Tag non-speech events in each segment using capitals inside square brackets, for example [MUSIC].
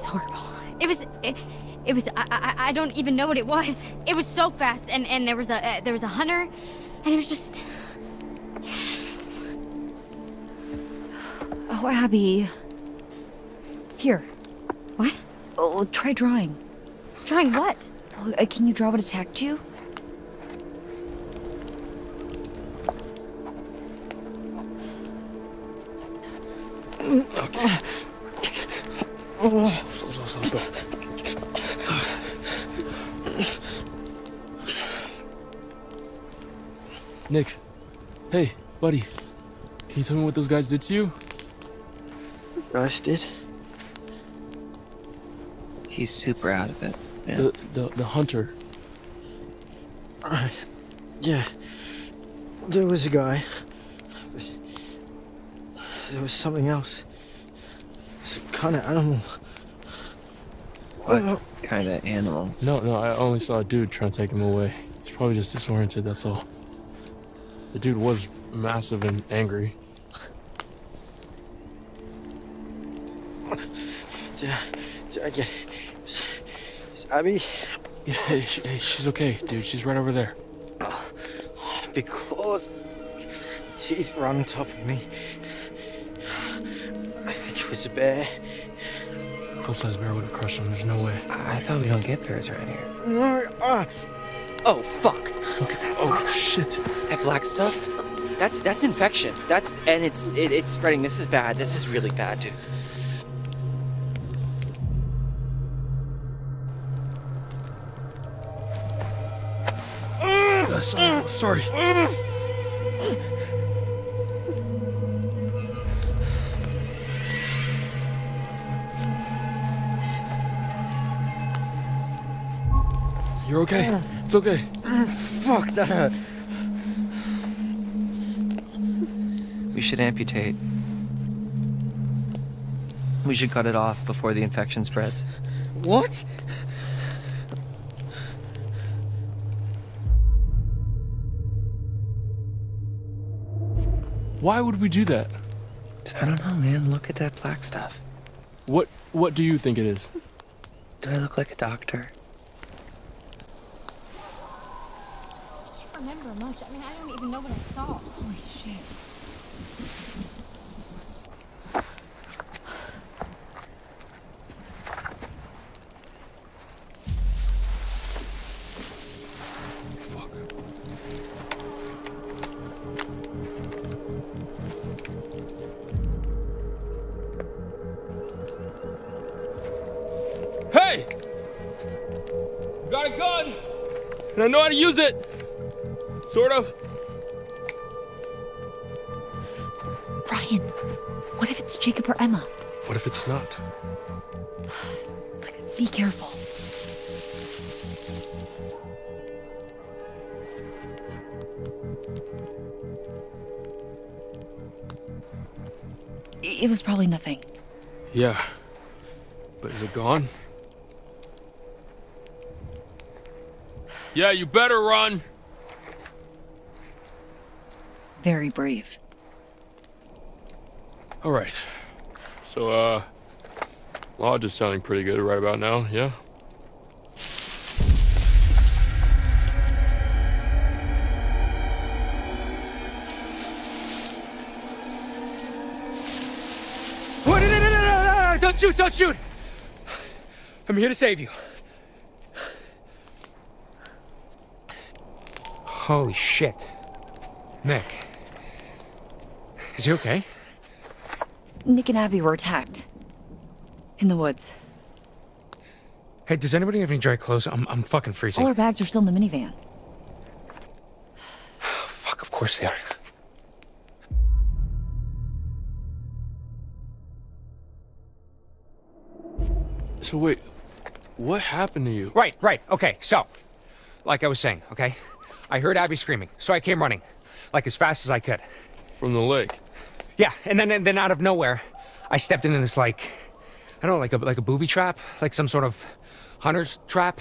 was horrible. It was. It, it was. I, I. I don't even know what it was. It was so fast, and and there was a uh, there was a hunter, and it was just. Oh, Abi. Here. What? Oh, try drawing. Drawing what? Oh, uh, can you draw what attacked you? Buddy. Can you tell me what those guys did to you? Did? He's super out of it. Yeah. The, the, the hunter. Uh, yeah. There was a guy. There was something else. Some kind of animal. What kind of animal? No, no, I only saw a dude trying to take him away. He's probably just disoriented, that's all. The dude was massive and angry. Did I, did I get. Is, is Abi? Yeah, she, she's okay, dude. She's right over there. Big claws. Teeth right on top of me. I think it was a bear. Full size bear would have crushed him. There's no way. I thought we don't get bears around here. No. Oh fuck! Look at that. Oh shit! That black stuff. That's that's infection. That's and it's it, it's spreading. This is bad. This is really bad, dude. Uh, sorry, sorry. You're okay. It's okay. Fuck, that We should amputate. We should cut it off before the infection spreads. What? Why would we do that? I don't know, man. Look at that black stuff. What What do you think it is? Do I look like a doctor? I can't remember much. I mean, I don't even know what I saw. Holy shit. Hey! You got a gun! And I know how to use it! Sort of. What if not? Be careful. It was probably nothing. Yeah. But is it gone? Yeah, you better run! Very brave. Alright. So, uh. Lodge is sounding pretty good right about now, yeah? Whoa, no, no, no, no, no, no, don't shoot, don't shoot! I'm here to save you. Holy shit. Nick. Is he okay? Nick and Abi were attacked. In the woods. Hey, does anybody have any dry clothes? I'm, I'm fucking freezing. All our bags are still in the minivan. [SIGHS] Fuck, of course they are. So, wait. What happened to you? Right, right, okay, so. Like I was saying, okay? I heard Abi screaming, so I came running. Like as fast as I could. From the lake? Yeah, and then and then out of nowhere, I stepped into this like I don't know, like a like a booby trap, like some sort of hunter's trap.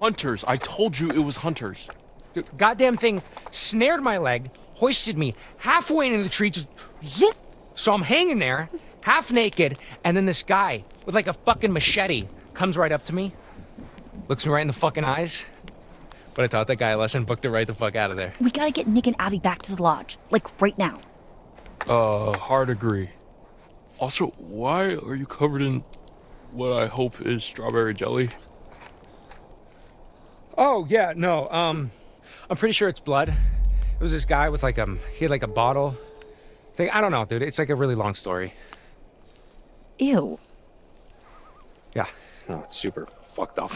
Hunters. I told you it was hunters. The goddamn thing snared my leg, hoisted me halfway into the tree, just zoop. So I'm hanging there, half naked, and then this guy with like a fucking machete comes right up to me, looks me right in the fucking eyes. But I taught that guy a lesson, booked it right the fuck out of there. We gotta get Nick and Abi back to the lodge. Like, right now. Uh, hard agree. Also, why are you covered in what I hope is strawberry jelly? Oh yeah, no. Um, I'm pretty sure it's blood. It was this guy with like um, he had like a bottle thing. I don't know, dude. It's like a really long story. Ew. Yeah, no, it's super fucked up.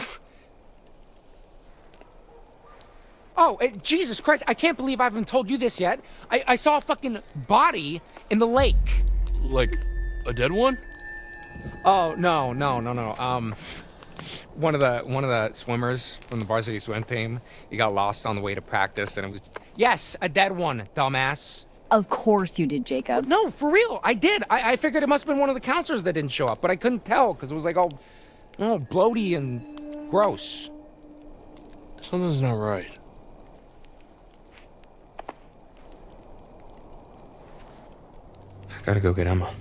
Oh, eh, Jesus Christ! I can't believe I haven't told you this yet. I, I saw a fucking body in the lake. Like, a dead one? Oh no, no, no, no. Um, one of the one of the swimmers from the varsity swim team, he got lost on the way to practice, and it was yes, a dead one, dumbass. Of course you did, Jacob. No, for real, I did. I, I figured it must have been one of the counselors that didn't show up, but I couldn't tell because it was like all, all bloaty and gross. Something's not right. I gotta go get Emma.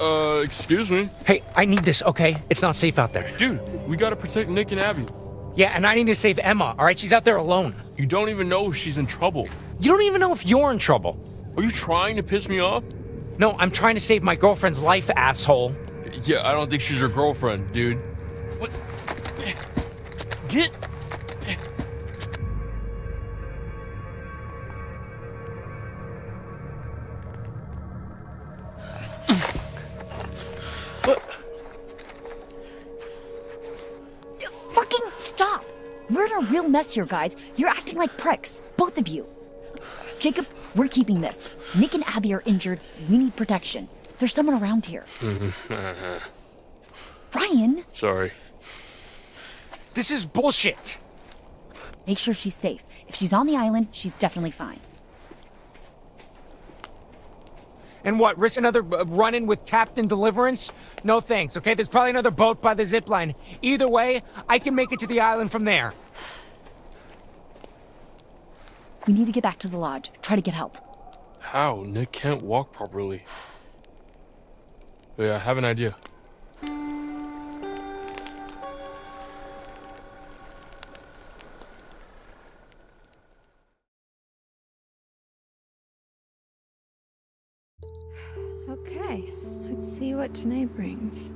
Uh, excuse me? Hey, I need this, okay? It's not safe out there. Dude, we gotta protect Nick and Abi. Yeah, and I need to save Emma, all right? She's out there alone. You don't even know if she's in trouble. You don't even know if you're in trouble. Are you trying to piss me off? No, I'm trying to save my girlfriend's life, asshole. Yeah, I don't think she's your girlfriend, dude. What? Get. In a real mess here, guys. You're acting like pricks. Both of you. Jacob, we're keeping this. Nick and Abi are injured. We need protection. There's someone around here. [LAUGHS] Ryan, Sorry. This is bullshit. make sure she's safe. If she's on the island, she's definitely fine. And what, risk another uh, run-in with Captain Deliverance? No thanks, okay? There's probably another boat by the zip line. Either way, I can make it to the island from there. We need to get back to the lodge. Try to get help. How? Nick can't walk properly. Yeah, I have an idea. Okay, let's see what tonight brings.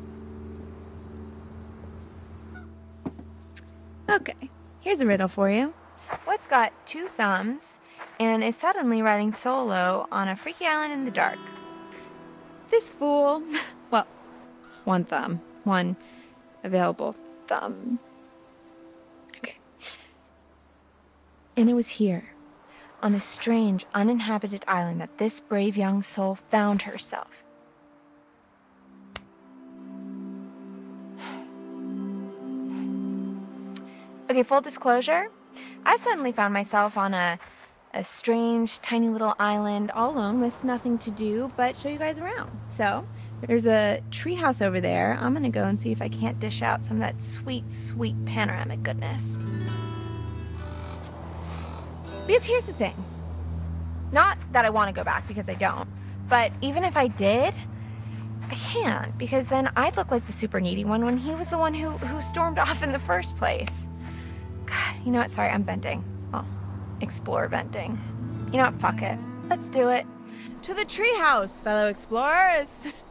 Okay, here's a riddle for you. What's got two thumbs and is suddenly riding solo on a freaky island in the dark? This fool. [LAUGHS] Well, one thumb, one available thumb. Okay. And it was here, on a strange, uninhabited island that this brave young soul found herself. Okay, full disclosure, I've suddenly found myself on a a strange, tiny little island all alone with nothing to do but show you guys around. So, there's a treehouse over there. I'm gonna go and see if I can't dish out some of that sweet, sweet panoramic goodness. Because here's the thing. Not that I want to go back because I don't, but even if I did, I can't because then I'd look like the super needy one when he was the one who, who stormed off in the first place. God, you know what? Sorry, I'm venting. Well, explore venting. You know what? Fuck it. Let's do it. To the treehouse, fellow explorers. [LAUGHS]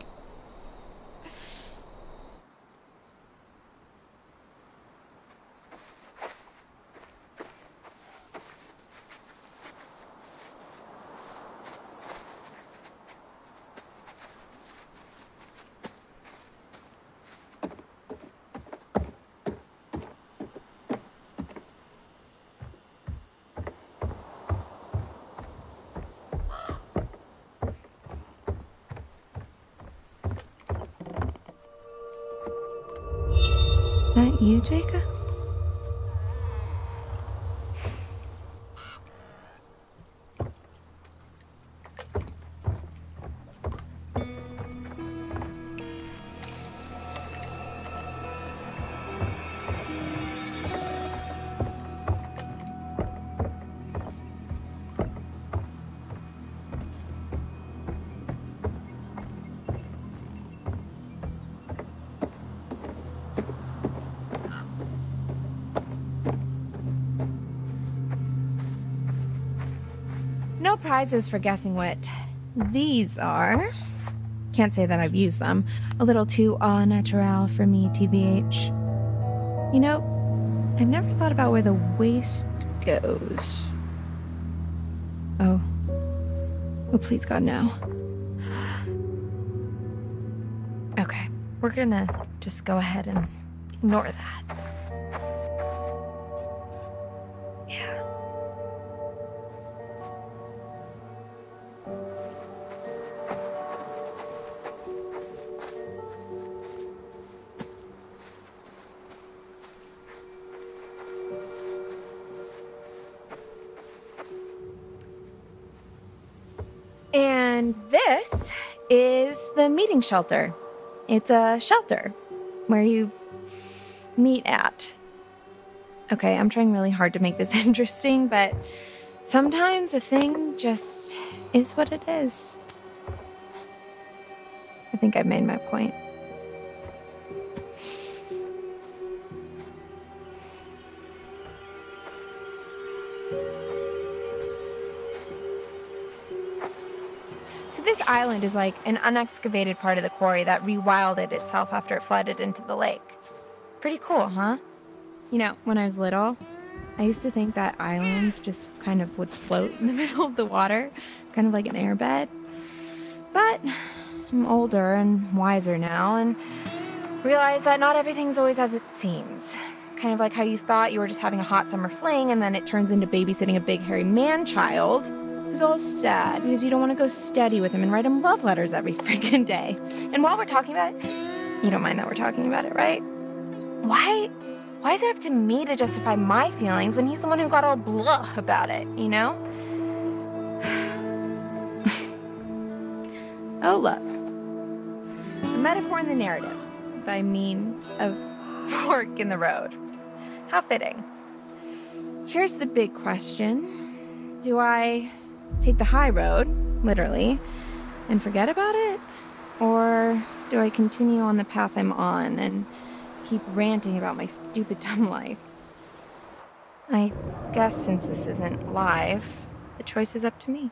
prizes for guessing what these are. Can't say that I've used them. A little too au naturel for me, TBH. You know, I've never thought about where the waste goes. Oh. Oh, please, God, no. Okay, we're gonna just go ahead and ignore that. Meeting shelter. It's a shelter where you meet at. Okay, I'm trying really hard to make this [LAUGHS] interesting, but sometimes a thing just is what it is. I think I've made my point. Island is like an unexcavated part of the quarry that rewilded itself after it flooded into the lake. Pretty cool, huh? You know, when I was little, I used to think that islands just kind of would float in the [LAUGHS] middle of the water, kind of like an airbed. But I'm older and wiser now and realize that not everything's always as it seems. Kind of like how you thought you were just having a hot summer fling and then it turns into babysitting a big hairy man child who's all sad because you don't want to go steady with him and write him love letters every [LAUGHS] freaking day. And while we're talking about it, you don't mind that we're talking about it, right? Why why is it up to me to justify my feelings when he's the one who got all blah about it, you know? [SIGHS] oh, look. A metaphor in the narrative by mean of fork in the road. How fitting. Here's the big question Do I take the high road, literally, and forget about it? Or do I continue on the path I'm on and keep ranting about my stupid [LAUGHS] dumb life? I guess since this isn't live, the choice is up to me.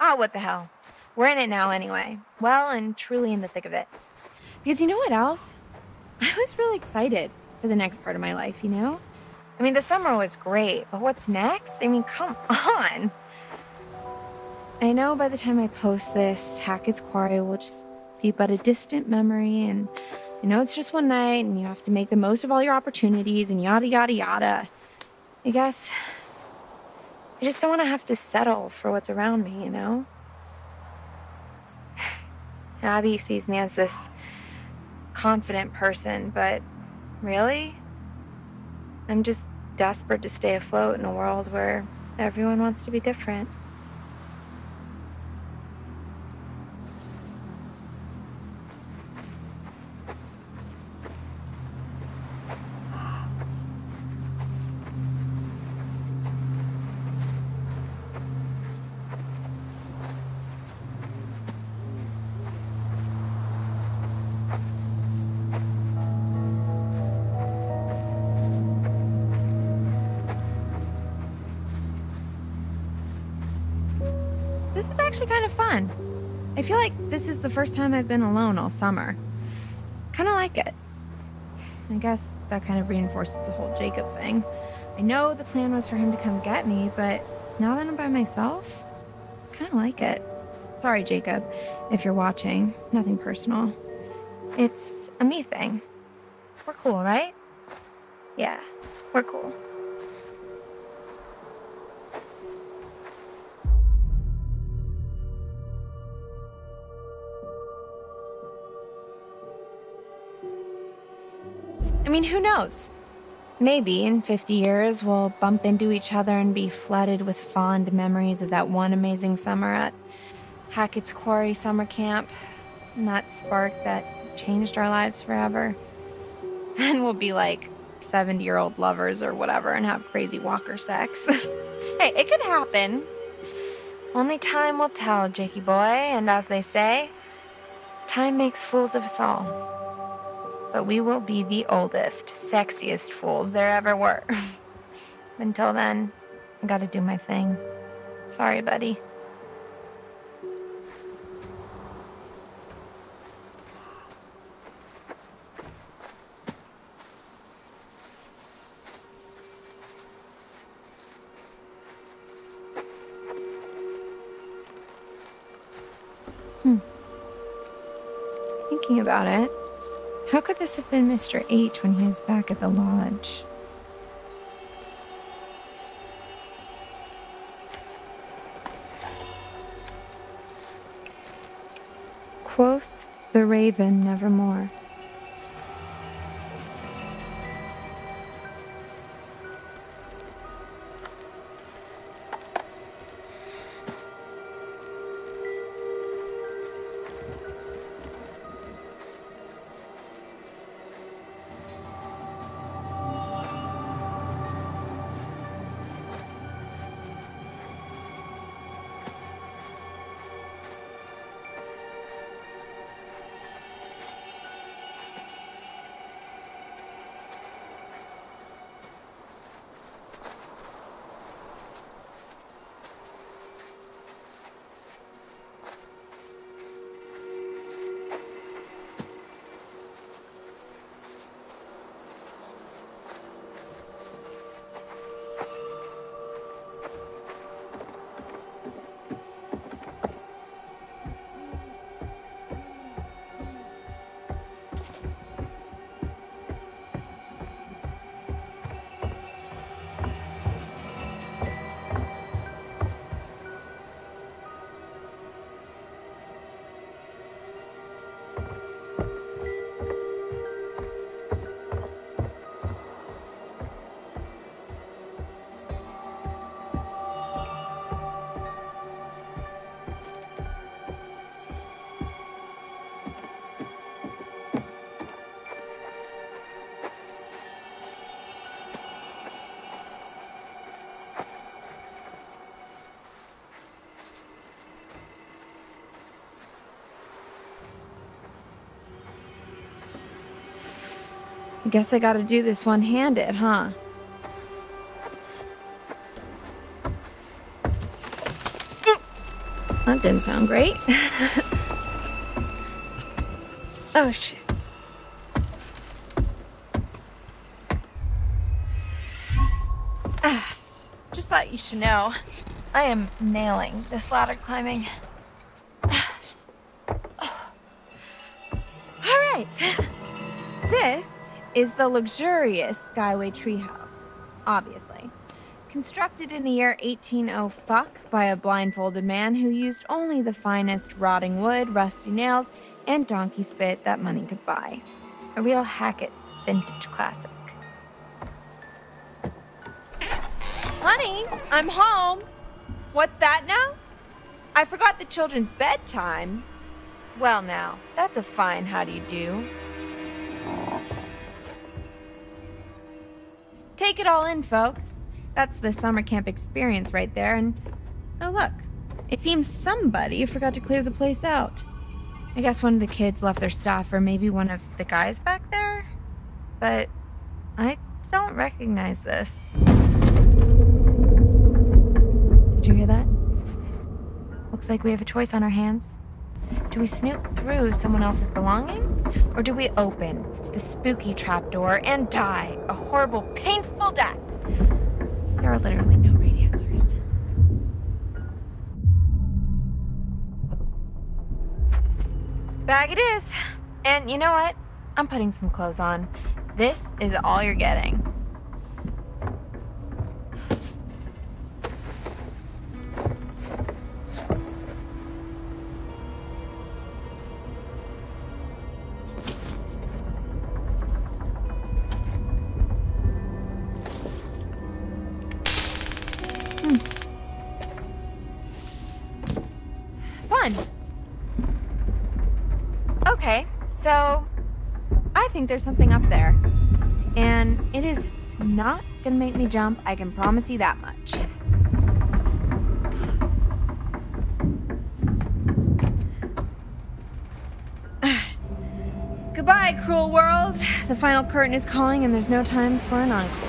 Ah, what the hell. We're in it now anyway. Well and truly in the thick of it. Because you know what else? [LAUGHS] I was really excited for the next part of my life, you know? I mean, the summer was great, but what's next? I mean, come [LAUGHS] on. I know by the time I post this, Hackett's Quarry will just be but a distant memory, and I know it's just one night, and you have to make the most of all your opportunities, and yada, yada, yada. I guess I just don't want to have to settle for what's around me, you know? [SIGHS] Abi sees me as this confident person, but really? I'm just desperate to stay afloat in a world where everyone wants to be different. The first time I've been alone all summer. Kind of like it. I guess that kind of reinforces the whole Jacob thing. I know the plan was for him to come get me, but now that I'm by myself, kind of like it. Sorry, Jacob, if you're watching. Nothing personal. It's a me thing. We're cool, right? Yeah, we're cool. Mean, who knows? Maybe in 50 years we'll bump into each other and be flooded with fond memories of that one amazing summer at Hackett's Quarry summer camp. And that spark that changed our lives forever. [LAUGHS] Then we'll be like 70 year old lovers or whatever and have crazy walker sex. [LAUGHS] hey, it could happen. Only time will tell, Jakey boy, and as they say, time makes fools of us all. But we will be the oldest, sexiest fools there ever were. [LAUGHS] Until then, I gotta do my thing. Sorry, buddy. Hmm. Thinking about it, how could this have been Mr. H when he was back at the lodge? Quoth the raven nevermore. Guess I gotta do this one handed, huh? That didn't sound great. [LAUGHS] oh shit. Ah, just thought you should know. I am nailing this ladder climbing. Is the luxurious Skyway Treehouse, obviously. Constructed in the year 1800 fuck by a blindfolded man who used only the finest rotting wood, rusty nails, and donkey spit that money could buy. A real Hackett vintage classic. Honey, I'm home. What's that now? I forgot the children's bedtime. Well, now, that's a fine how do you do. Take it all in, folks. That's the summer camp experience right there, and oh, look. It seems somebody forgot to clear the place out. I guess one of the kids left their stuff, or maybe one of the guys back there? But I don't recognize this. Did you hear that? Looks like we have a choice on our hands. Do we snoop through someone else's belongings? Or do we open the spooky trapdoor and die a horrible, painful death? There are literally no right answers. Bag it is. And you know what? I'm putting some clothes on. This is all you're getting. Think there's something up there. And it is not gonna make me jump, I can promise you that much. [SIGHS] Goodbye, cruel world. The final curtain is calling, and there's no time for an encore.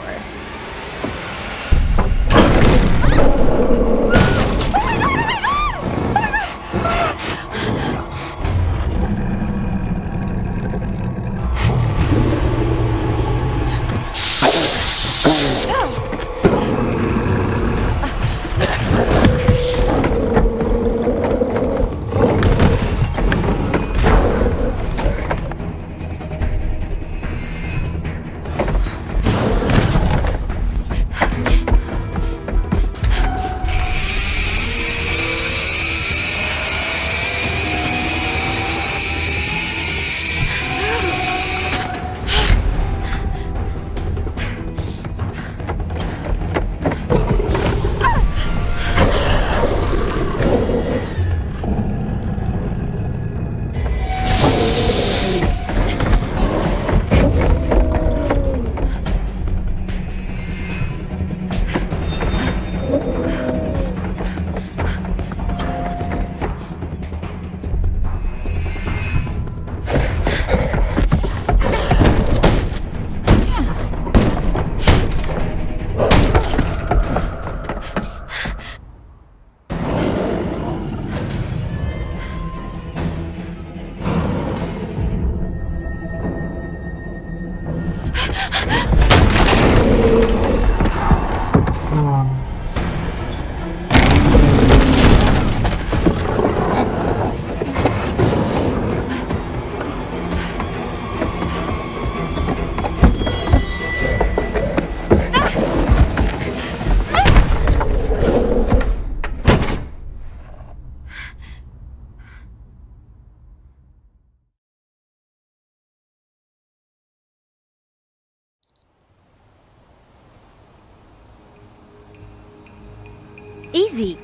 Easy.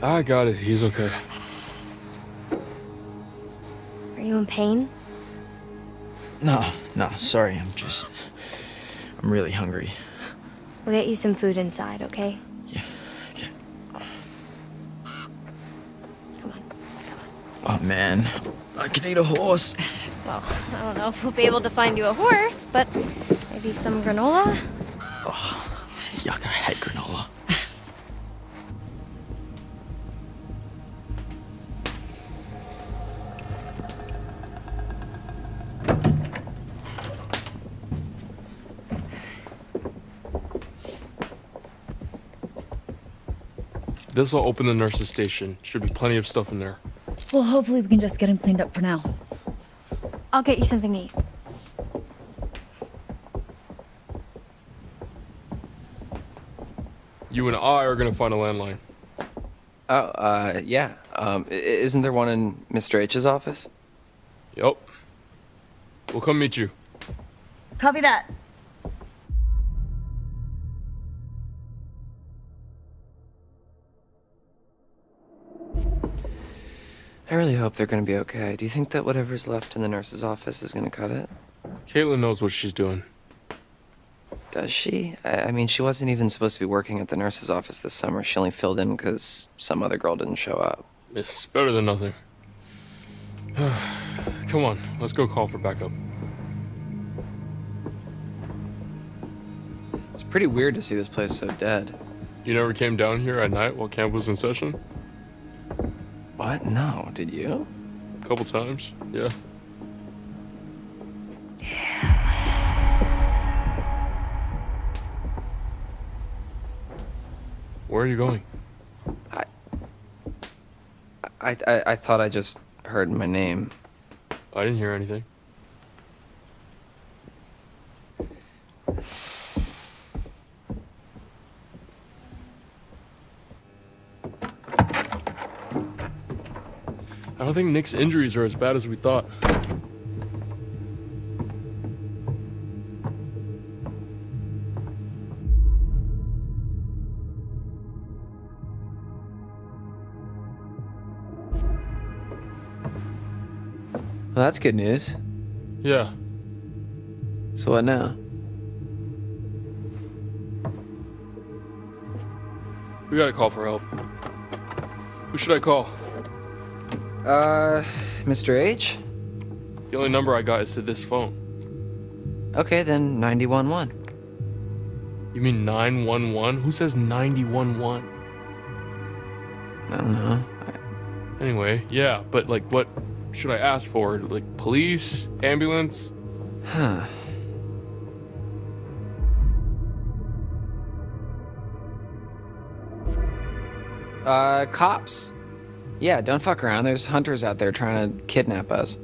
I got it. He's okay. Are you in pain? No, no, sorry. I'm just. I'm really hungry. We'll get you some food inside, okay? Yeah. Okay. Come on. Oh man, I can eat a horse. [LAUGHS] Well, I don't know if we'll be able to find you a horse, but maybe some granola? Yuck! This will open the nurse's station. Should be plenty of stuff in there. Well, hopefully we can just get him cleaned up for now. I'll get you something to eat. You and I are gonna find a landline. Oh, uh, yeah. Um, isn't there one in Mr. H's office? Yup. We'll come meet you. Copy that. I really hope they're gonna be okay. Do you think that whatever's left in the nurse's office is gonna cut it? Kaitlyn knows what she's doing. Does she? I, I mean, she wasn't even supposed to be working at the nurse's office this summer. She only filled in because some other girl didn't show up. It's better than nothing. [SIGHS] Come on, let's go call for backup. It's pretty weird to see this place so dead. You never came down here at night while camp was in session? What? No, did you? A couple times, yeah. Where are you going? I, I, I thought I just heard my name. I didn't hear anything. I don't think Nick's injuries are as bad as we thought. Well, that's good news. Yeah, So what now? we gotta call for help. Who should I call? Uh, Mr. H? The only number I got is to this phone. Okay, then 911. You mean 911? Who says 911? I don't know. Anyway, yeah, but like, what should I ask for? Like, police? Ambulance? Huh. Uh, cops. Yeah, don't fuck around. There's hunters out there trying to kidnap us.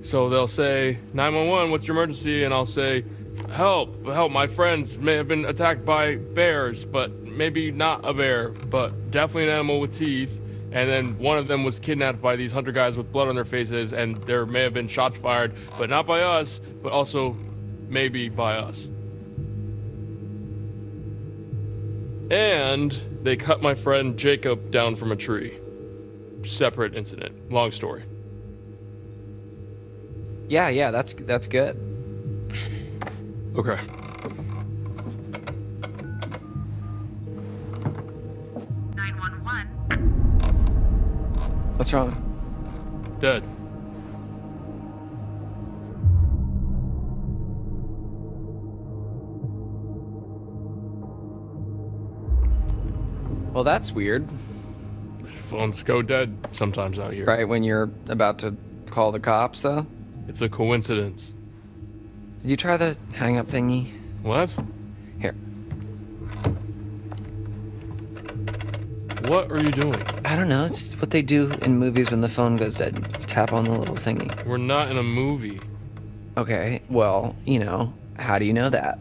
So they'll say, 911, what's your emergency? And I'll say, help, help, my friends may have been attacked by bears, but maybe not a bear, but definitely an animal with teeth. And then one of them was kidnapped by these hunter guys with blood on their faces, and there may have been shots fired, but not by us, but also maybe by us. And they cut my friend Jacob down from a tree. Separate incident. Long story. Yeah, yeah, that's that's good. Okay. What's wrong? Dead. Well, that's weird. Phones go dead sometimes out here. Right when you're about to call the cops, though. It's a coincidence. Did you try the hang up thingy? What? Here. What are you doing? I don't know. It's what they do in movies when the phone goes dead. You tap on the little thingy. We're not in a movie. Okay, well, you know, how do you know that?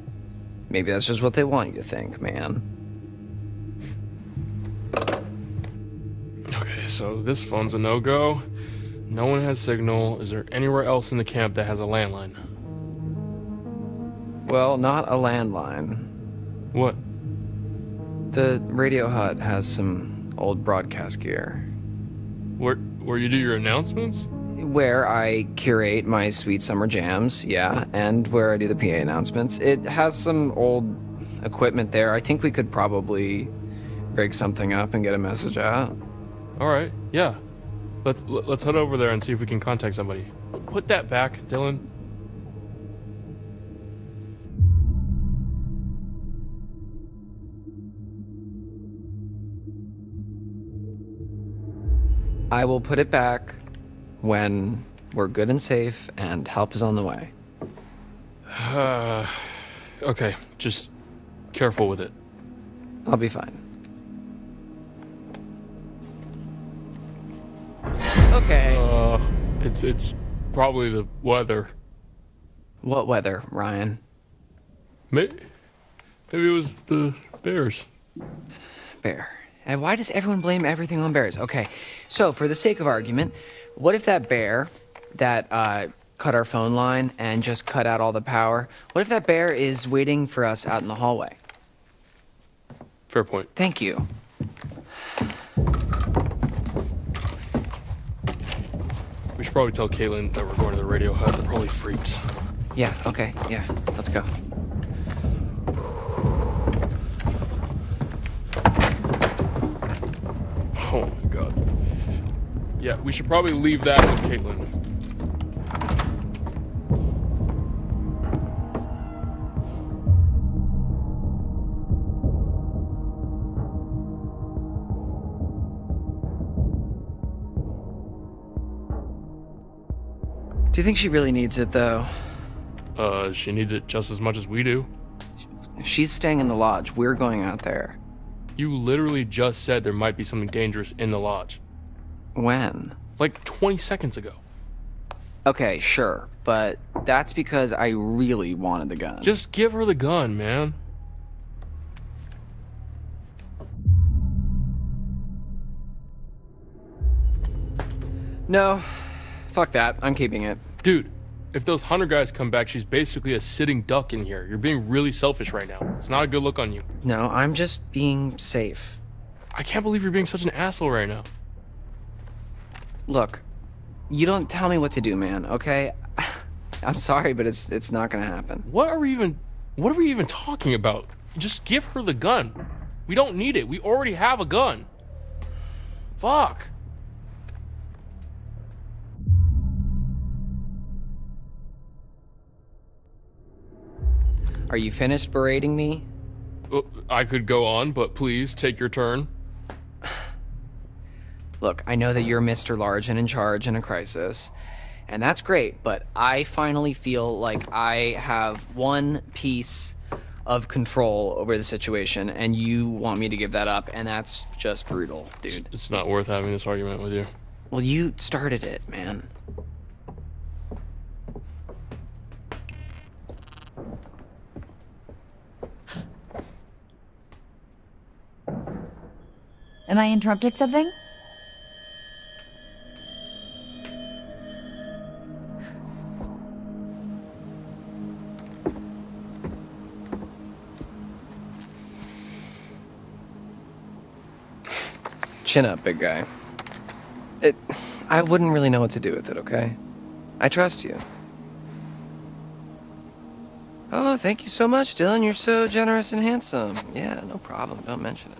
Maybe that's just what they want you to think, man. So this phone's a no-go. No one has signal. Is there anywhere else in the camp that has a landline? Well, not a landline. What? The radio hut has some old broadcast gear Where where you do your announcements? where I curate my sweet summer jams, yeah, and where I do the PA announcements. It has some old equipment there. I think we could probably rig something up and get a message out. All right. Yeah. Let's let's head over there and see if we can contact somebody. Put that back, Dylan. I will put it back when we're good and safe and help is on the way. Uh, [SIGHS] okay, just careful with it. I'll be fine. It's it's probably the weather. What weather, Ryan? Maybe, maybe it was the bears. Bear. And why does everyone blame everything on bears? Okay, so for the sake of argument, what if that bear that uh, cut our phone line and just cut out all the power, what if that bear is waiting for us out in the hallway? Fair point. Thank you. Should probably tell Kaitlyn that we're going to the radio hut. They're probably freaked. Yeah, okay, yeah, let's go. Oh my god. Yeah, we should probably leave that with Kaitlyn. You think she really needs it, though? Uh, she needs it just as much as we do. She's staying in the lodge, we're going out there. You literally just said there might be something dangerous in the lodge. When? Like 20 seconds ago. Okay, sure, but that's because I really wanted the gun. Just give her the gun, man. No, fuck that. I'm keeping it. Dude, if those hunter guys come back, she's basically a sitting duck in here. You're being really selfish right now. It's not a good look on you. No, I'm just being safe. I can't believe you're being such an asshole right now. Look, you don't tell me what to do, man, okay? [LAUGHS] I'm sorry, but it's it's not gonna happen. What are we even what are we even talking about? Just give her the gun. We don't need it. We already have a gun. Fuck. Are you finished berating me? Uh, I could go on, but please take your turn. [SIGHS] Look, I know that you're Mr. Large and in charge in a crisis, and that's great, but I finally feel like I have one piece of control over the situation, and you want me to give that up, and that's just brutal, dude. It's not worth having this argument with you. Well, you started it, man. Am I interrupting something? Chin up, big guy. It. I wouldn't really know what to do with it, okay? I trust you. Oh, thank you so much, Dylan. You're so generous and handsome. Yeah, no problem. Don't mention it.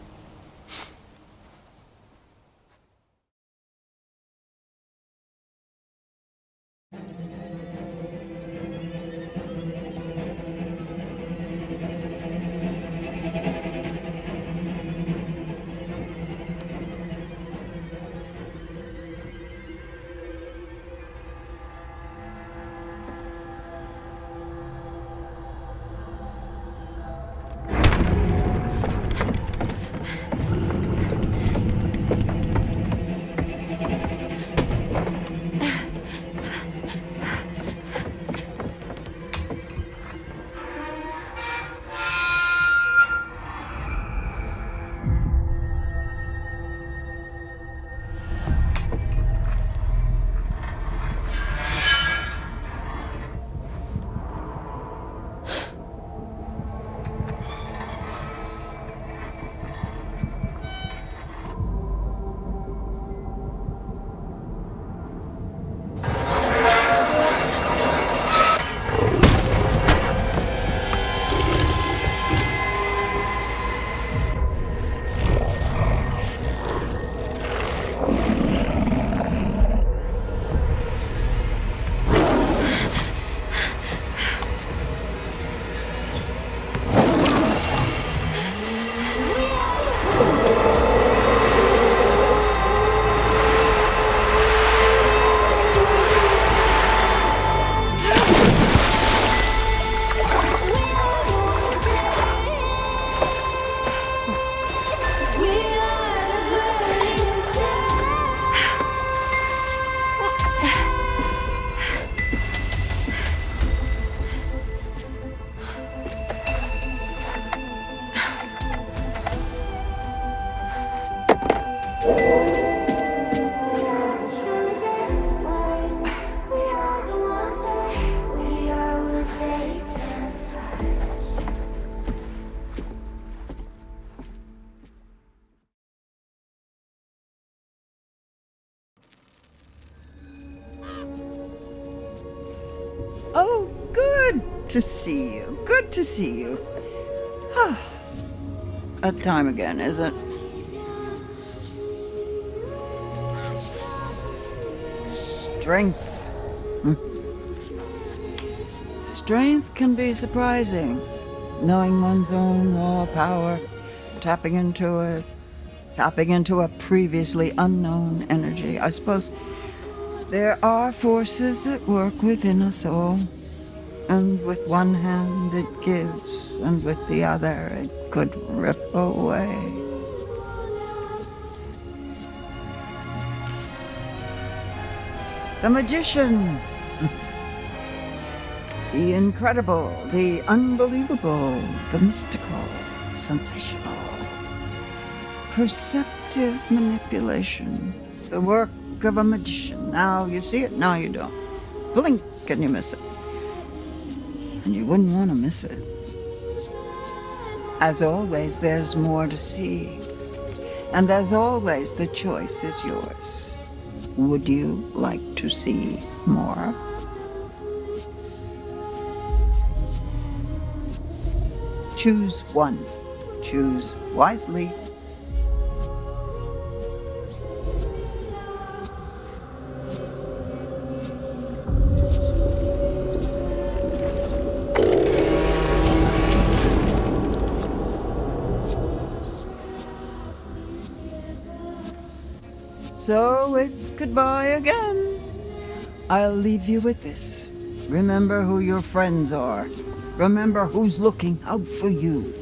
To see you. Good to see you. A time again, is it? Strength. Hmm. Strength can be surprising. Knowing one's own raw power, tapping into it, tapping into a previously unknown energy. I suppose there are forces at work within us all. And with one hand it gives, and with the other it could rip away. The magician! [LAUGHS] the incredible, the unbelievable, the mystical, sensational. Perceptive manipulation. The work of a magician. Now you see it, now you don't. Blink and you miss it. And you wouldn't want to miss it. As always, there's more to see. And as always, the choice is yours. Would you like to see more? Choose one. Choose wisely. Goodbye again. I'll leave you with this. Remember who your friends are. Remember who's looking out for you.